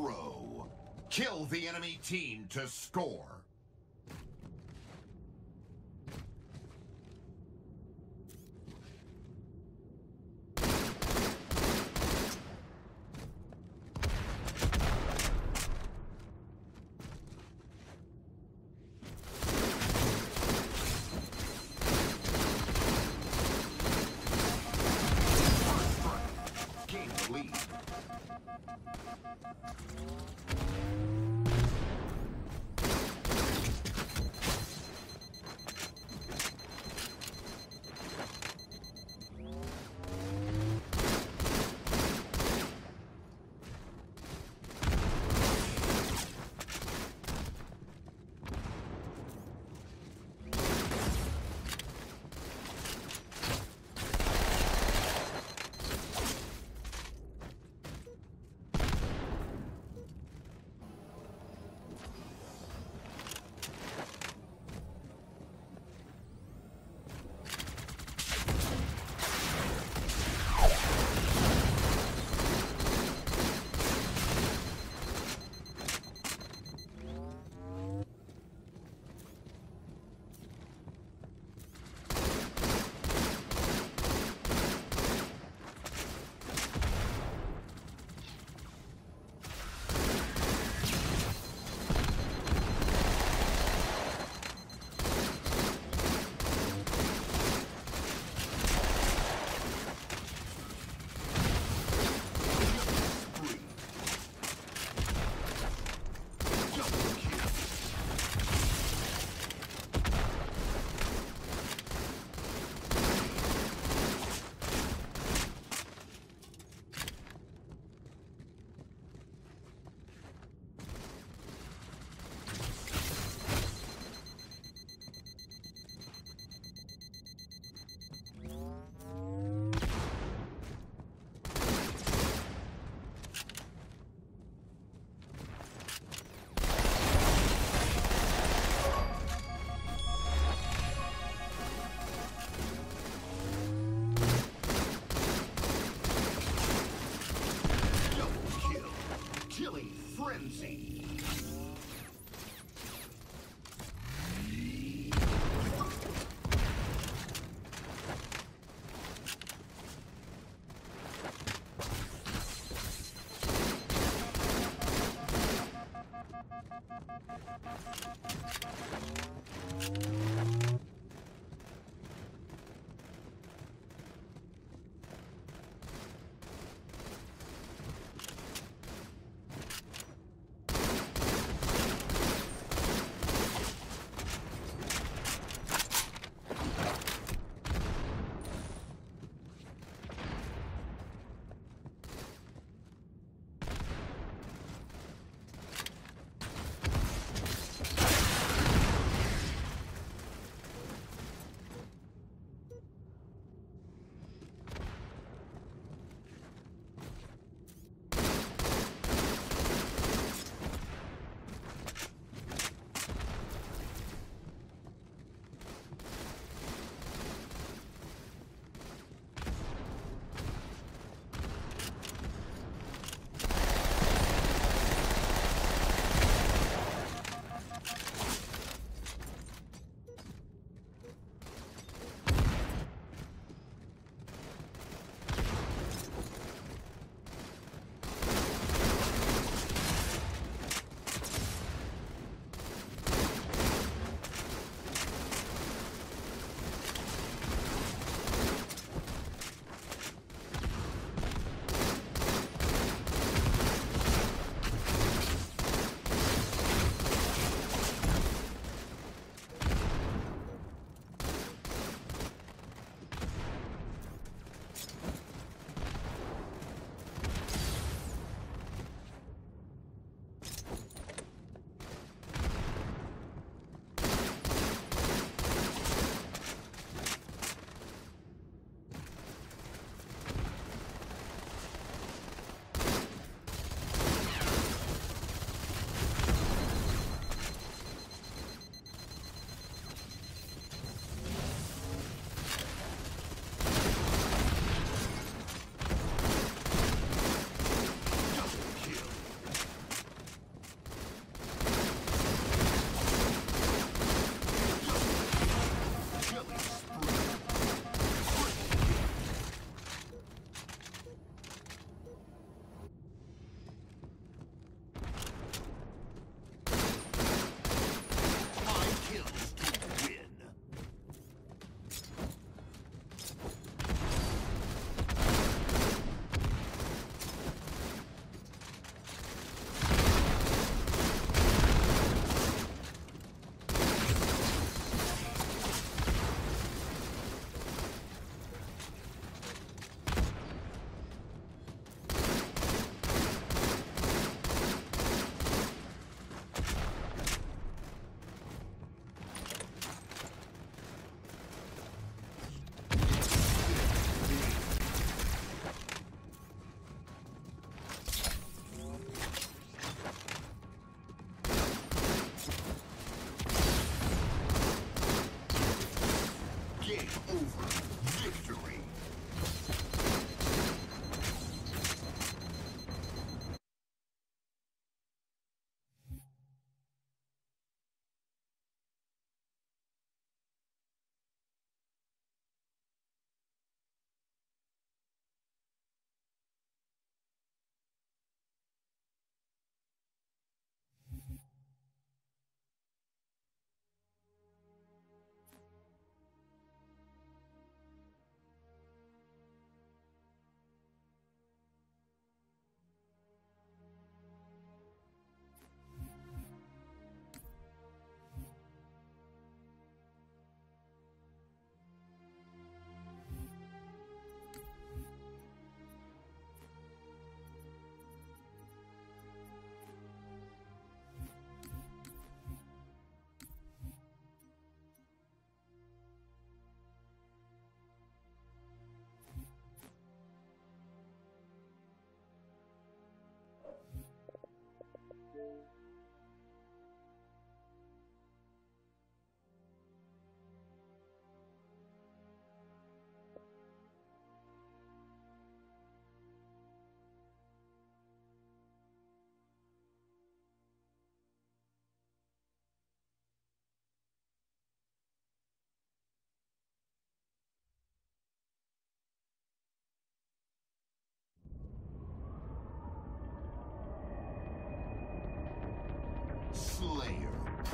pro. Kill the enemy team to score.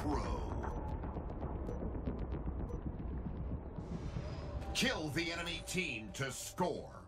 Pro. Kill the enemy team to score.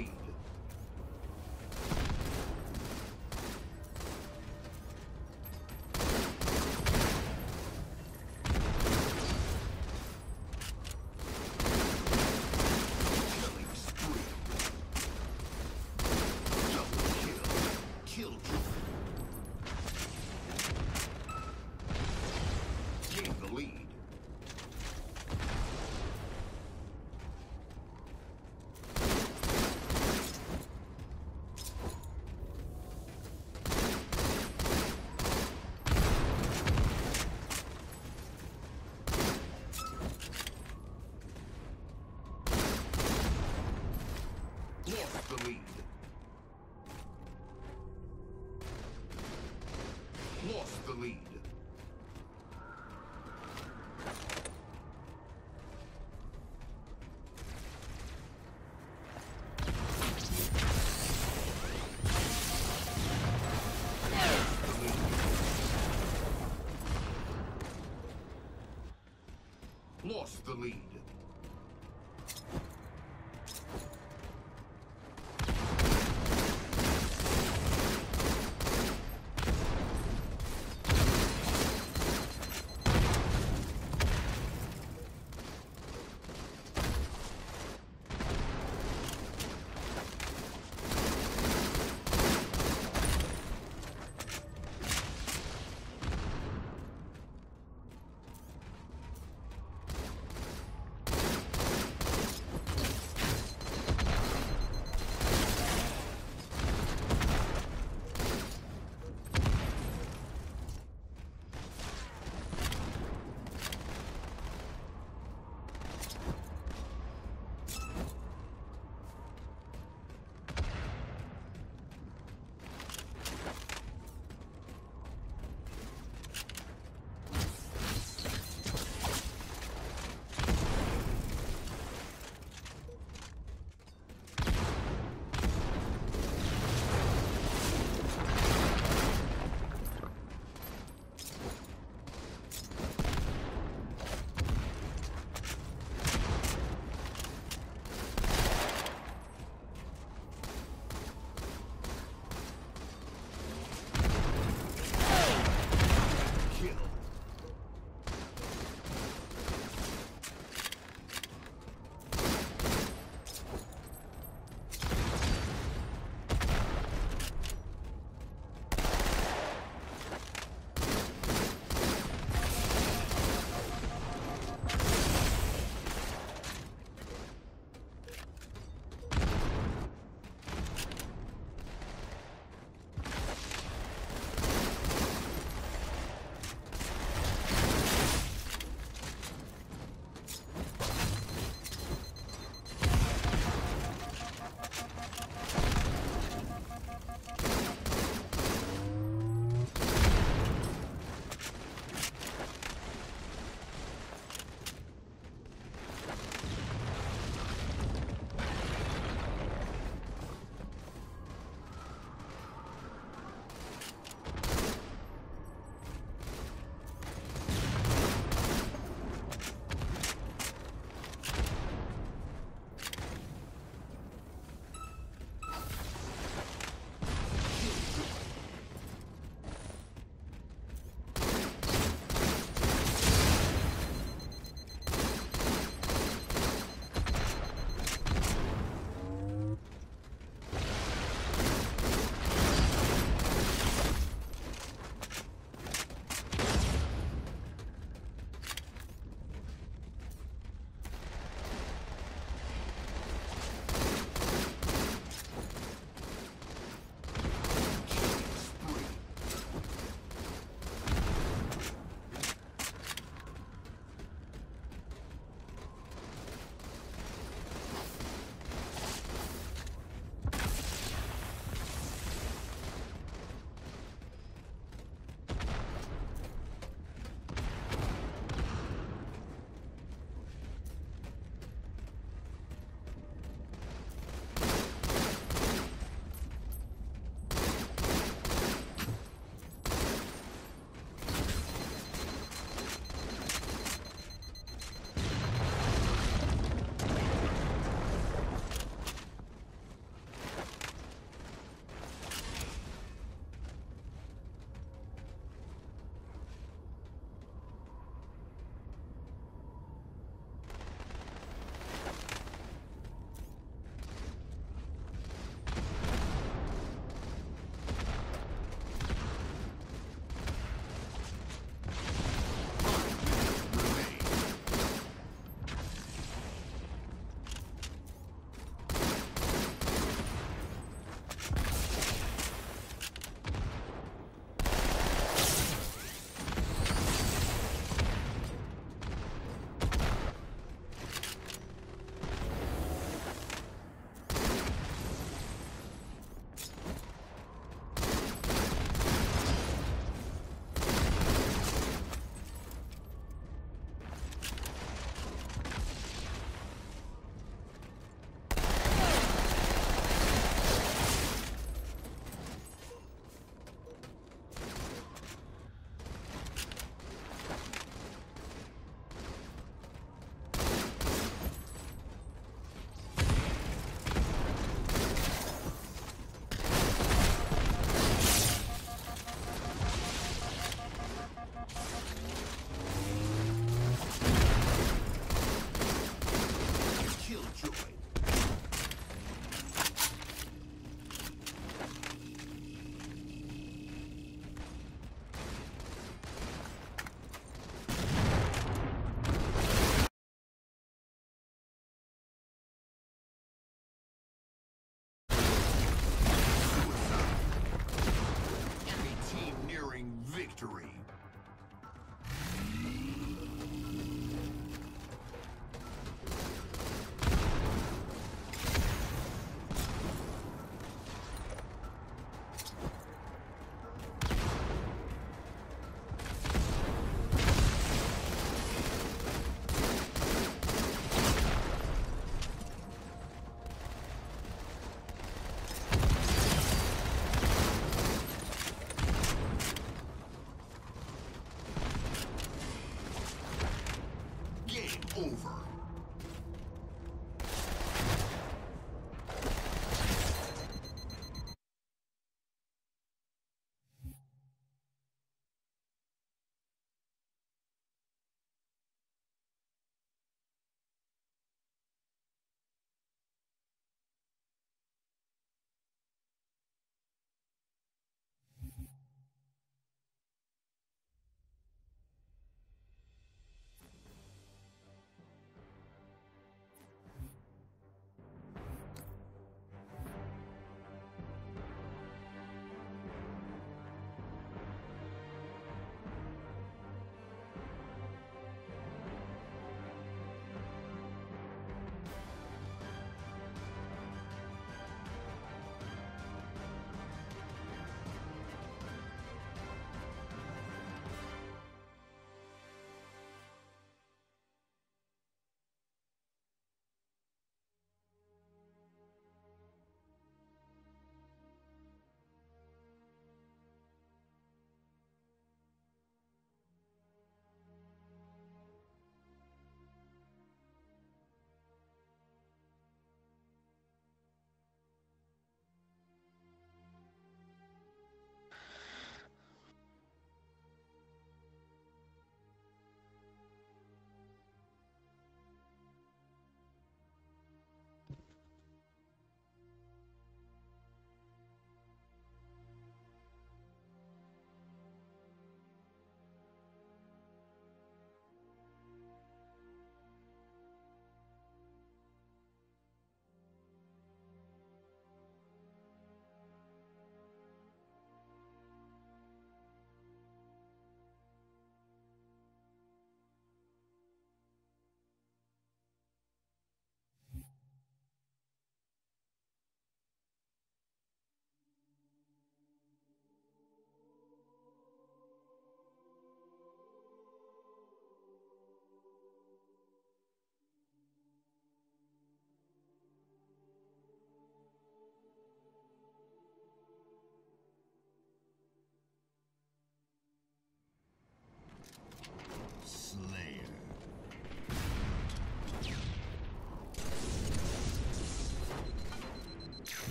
Lost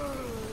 Oh.